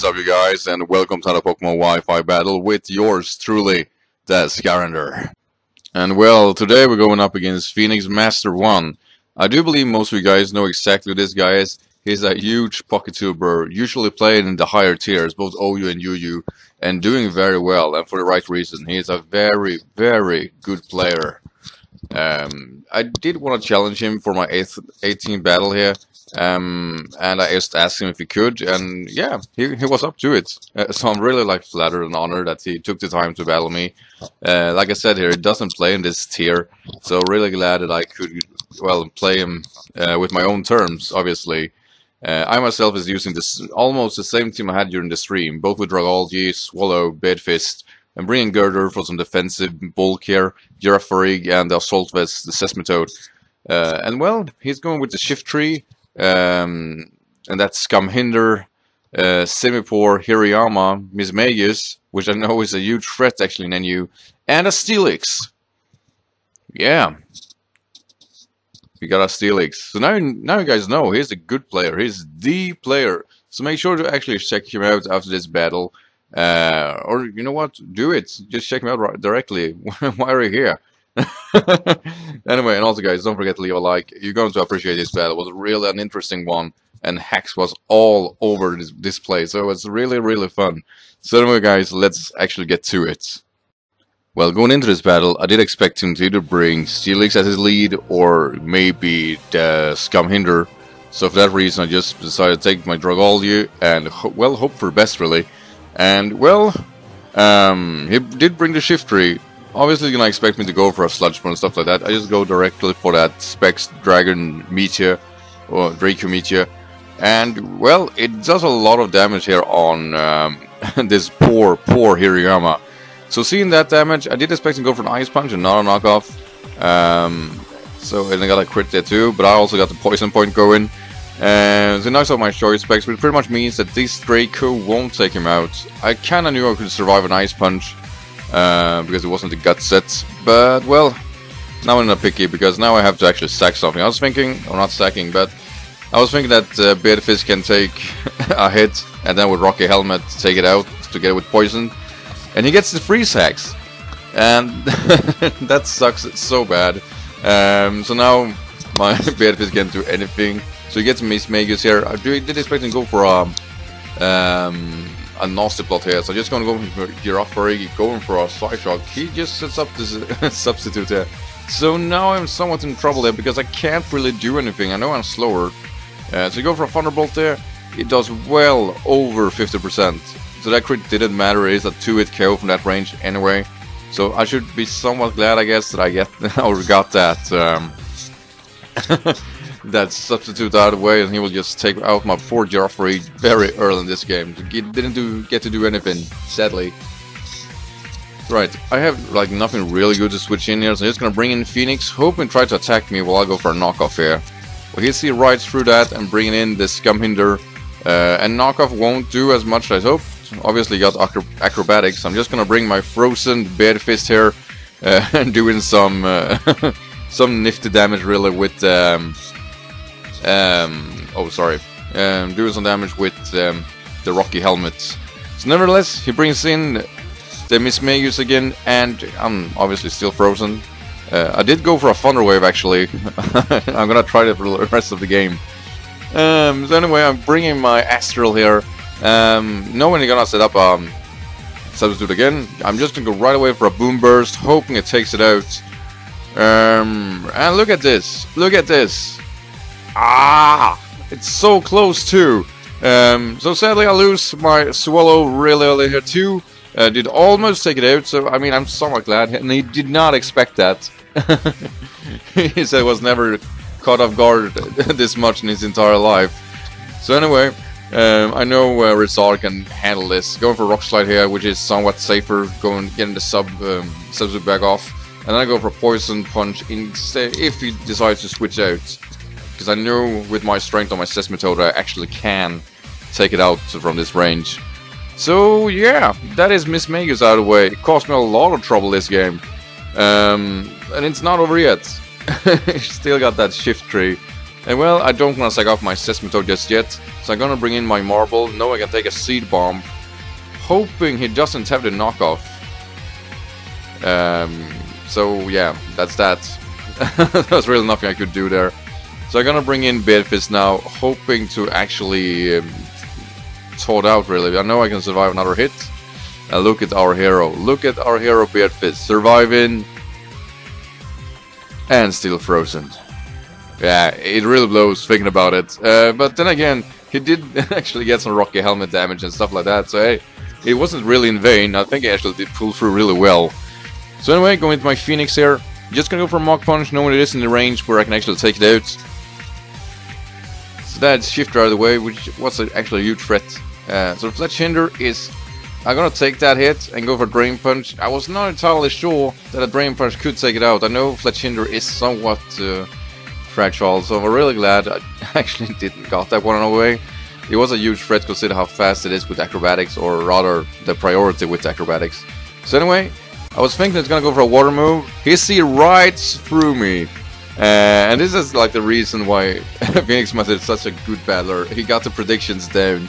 is up you guys and welcome to the Pokemon Wi-Fi battle with yours truly, the Skyrander. And well, today we're going up against Phoenix Master 1. I do believe most of you guys know exactly who this guy is. He's a huge PokeTuber, usually playing in the higher tiers, both OU and UU, and doing very well, and for the right reason. He is a very, very good player. Um, I did want to challenge him for my 8th 18 battle here, um, and I just asked him if he could, and yeah, he, he was up to it. Uh, so I'm really like flattered and honored that he took the time to battle me. Uh, like I said here, he doesn't play in this tier, so really glad that I could, well, play him uh, with my own terms, obviously. Uh, I myself is using this almost the same team I had during the stream, both with Dragalge, Swallow, Bedfist, and bringing Girder for some defensive bulk here, Girafarig, and the Assault Vest, the Seismitoad. Uh, and well, he's going with the Shiftry, um, and that's Scumhinder, uh, Simipour, Hariyama, Mismagius, which I know is a huge threat actually in NU, and a Steelix. Yeah. We got a Steelix. So now, now you guys know he's a good player. He's the player. So make sure to actually check him out after this battle. Uh, or you know what? Do it. Just check him out directly. Why are you here? anyway, and also guys, don't forget to leave a like. You're going to appreciate this battle. It was really an interesting one, and Hax was all over this display, so it was really, really fun. So anyway, guys, let's actually get to it. Well, going into this battle, I did expect him to either bring Steelix as his lead, or maybe the Scumhinder. So for that reason, I just decided to take my Dragalge and, well, hope for the best, really. And, well, um, he did bring the Shiftry, obviously you're gonna expect me to go for a sludge and stuff like that. I just go directly for that Specs Dragon Meteor or Draco Meteor. And well, it does a lot of damage here on um, this poor, poor Hariyama. So seeing that damage, I did expect to go for an Ice Punch and not a knockoff. Um, so and I got a crit there too, but I also got the Poison Point going. And so now I my choice specs, which pretty much means that this Draco won't take him out. I kinda knew I could survive an Ice Punch, uh, because it wasn't a gut set. But, well, now I'm not picky, because now I have to actually sack something. I was thinking, or not sacking, but I was thinking that uh, Beardfish can take a hit, and then with Rocky Helmet take it out together with Poison. And he gets the free sacks. And that sucks so bad. Um, so now my Beardfish can't do anything. So he gets Mismagius here. I did expect him to go for a, um, a nasty plot here. So I'm just going to go for Girafarig, going for a side Psyshock. He just sets up this substitute here. So now I'm somewhat in trouble there because I can't really do anything. I know I'm slower. Uh, so you go for a Thunderbolt there. It does well over 50%. So that crit didn't matter. It is a 2-hit KO from that range anyway. So I should be somewhat glad, I guess, that I get or got that um, that substitute out of the way, and he will just take out my poor Joffrey very early in this game. He didn't do get to do anything, sadly. Right, I have like nothing really good to switch in here, so I'm just gonna bring in Phoenix, hoping try to attack me while I go for a knockoff here. Well, he'll see right through that and bringing in the Scumhinder, uh, and knockoff won't do as much as I hoped. Obviously got acro acrobatics, I'm just gonna bring my frozen bed fist here, uh, and doing some uh, some nifty damage really with um, um, oh, sorry. Um, doing some damage with um, the Rocky Helmet. So nevertheless, he brings in the Mismagius again, and I'm obviously still frozen. Uh, I did go for a Thunder Wave, actually. I'm gonna try that for the rest of the game. Um, so anyway, I'm bringing my Astral here. Um, you're gonna set up a um, substitute again, I'm just gonna go right away for a Boom Burst, hoping it takes it out. Um, and look at this. Look at this. Ah! It's so close too. Um, so sadly I lose my Swallow really early here too. Uh, did almost take it out, so I mean I'm somewhat glad, and he did not expect that. he said was never caught off guard this much in his entire life. So anyway, um, I know uh, Rizal can handle this. Going for Rock Slide here, which is somewhat safer, going getting the sub um, substitute back off, and then I go for Poison Punch instead if he decides to switch out because I know with my strength on my Seismitoad I actually can take it out from this range. So yeah, that is Mismagius out of the way. It cost me a lot of trouble this game. Um, and it's not over yet. Still got that Shiftry. And well, I don't want to sack off my Seismitoad just yet, so I'm gonna bring in my Marble, know I can take a Seed Bomb, hoping he doesn't have the knockoff. Um, so yeah, that's that. There's really nothing I could do there. So I'm gonna bring in Beardfist now, hoping to actually um, sort out really. I know I can survive another hit. Now look at our hero. Look at our hero Beardfist surviving and still frozen. Yeah, it really blows thinking about it. Uh, but then again, he did actually get some rocky helmet damage and stuff like that. So hey, it wasn't really in vain. I think he actually did pull through really well. So anyway, going into my Phoenix here. Just gonna go for Mach Punch, knowing it is in the range where I can actually take it out. So that's Shiftry out of the way, which was actually a huge threat. Uh, so Fletchinder is... I'm gonna take that hit and go for Drain Punch. I was not entirely sure that a Drain Punch could take it out. I know Fletchinder is somewhat uh, fragile, so I'm really glad I actually didn't got that one away. It was a huge threat considering how fast it is with acrobatics, or rather the priority with acrobatics. So anyway, I was thinking it's gonna go for a water move. He see right through me. Uh, and this is like the reason why Phoenix Master is such a good battler. He got the predictions down.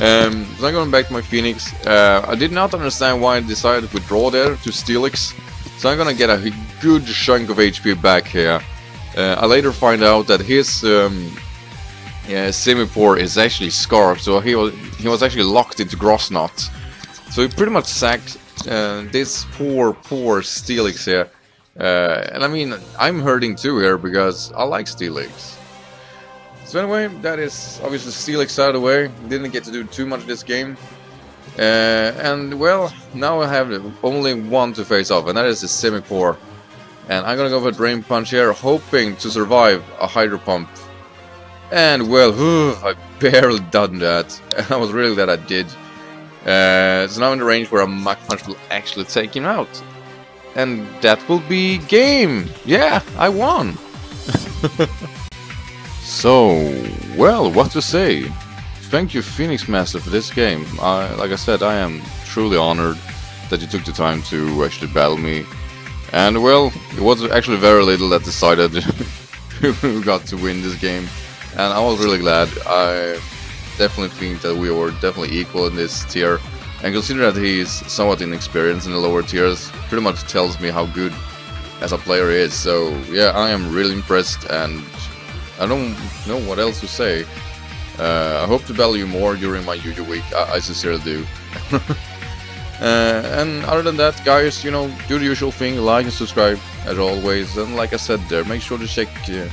Um, so I'm going back to my Phoenix. Uh, I did not understand why I decided to withdraw there to Steelix. So I'm gonna get a good chunk of HP back here. Uh, I later find out that his um, yeah, Simipour is actually Scarf, so he was he was actually locked into Grass Knot. So he pretty much sacked uh, this poor, poor Steelix here. Uh, and I mean, I'm hurting too here because I like Steelix. So anyway, that is obviously Steelix out of the way. Didn't get to do too much this game. Uh, and well, now I have only one to face off, and that is the Simipour. And I'm gonna go for Drain Punch here, hoping to survive a Hydro Pump. And well, I barely done that. And I was really glad I did. Uh, it's now in the range where a Mach Punch will actually take him out. And that will be game! Yeah, I won! so, well, what to say? Thank you Phoenix Master for this game. I, like I said, I am truly honored that you took the time to actually battle me. And well, it was actually very little that decided who got to win this game. And I was really glad. I definitely think that we were definitely equal in this tier. And considering that he is somewhat inexperienced in the lower tiers, pretty much tells me how good as a player he is. So yeah, I am really impressed and I don't know what else to say. Uh, I hope to battle you more during my Yu week, I, I sincerely do. uh, and other than that, guys, you know, do the usual thing, like and subscribe as always. And like I said there, make sure to check uh,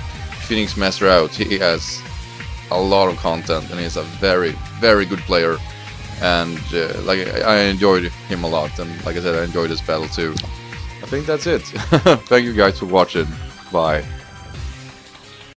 Phoenix Master out. He has a lot of content and he's a very, very good player. And uh, like I enjoyed him a lot, and like I said, I enjoyed this battle too. I think that's it. Thank you guys for watching. Bye.